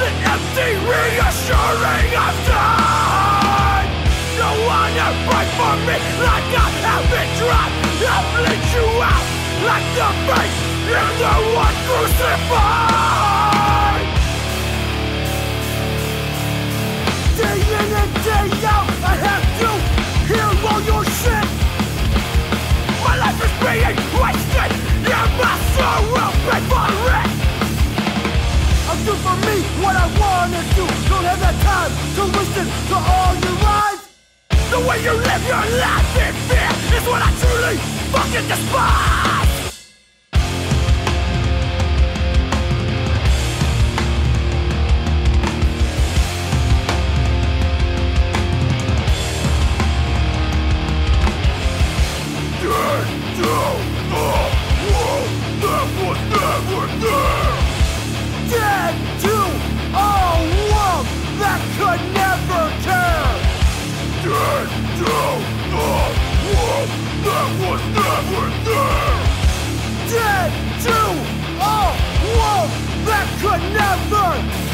An empty, reassuring I'm done. No one ever for me like I have been dropped. I'll bleed you out like the face in the one crucified. Day in and day out, I have to. For me what I wanna do. Don't have that time to listen to all your lies. The way you live your life in fear is what I truly fucking despise. Dead to a world that could never